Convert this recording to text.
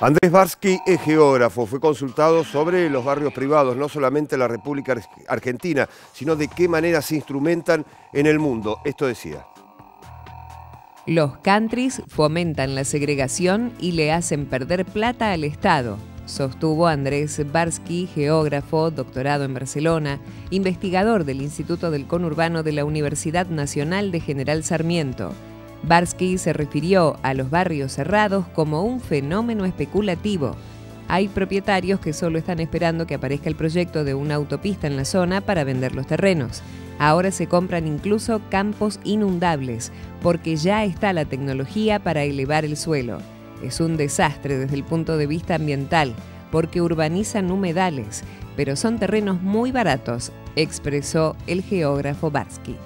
Andrés Barsky es geógrafo, fue consultado sobre los barrios privados, no solamente en la República Argentina, sino de qué manera se instrumentan en el mundo. Esto decía. Los countries fomentan la segregación y le hacen perder plata al Estado, sostuvo Andrés Barsky, geógrafo, doctorado en Barcelona, investigador del Instituto del Conurbano de la Universidad Nacional de General Sarmiento. Barsky se refirió a los barrios cerrados como un fenómeno especulativo. Hay propietarios que solo están esperando que aparezca el proyecto de una autopista en la zona para vender los terrenos. Ahora se compran incluso campos inundables, porque ya está la tecnología para elevar el suelo. Es un desastre desde el punto de vista ambiental, porque urbanizan humedales, pero son terrenos muy baratos, expresó el geógrafo Barsky.